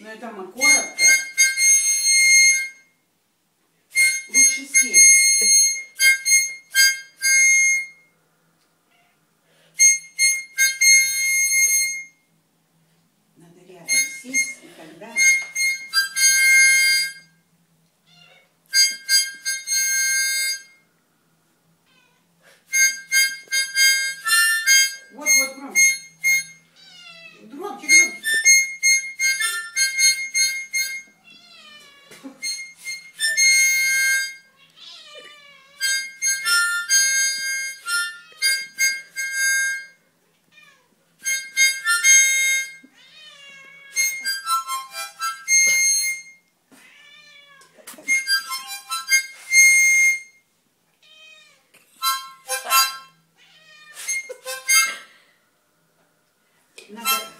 Но это мы Nugget.